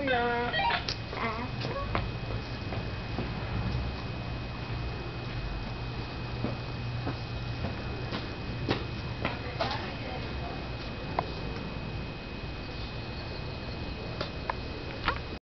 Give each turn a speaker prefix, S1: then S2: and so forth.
S1: Hallelujah.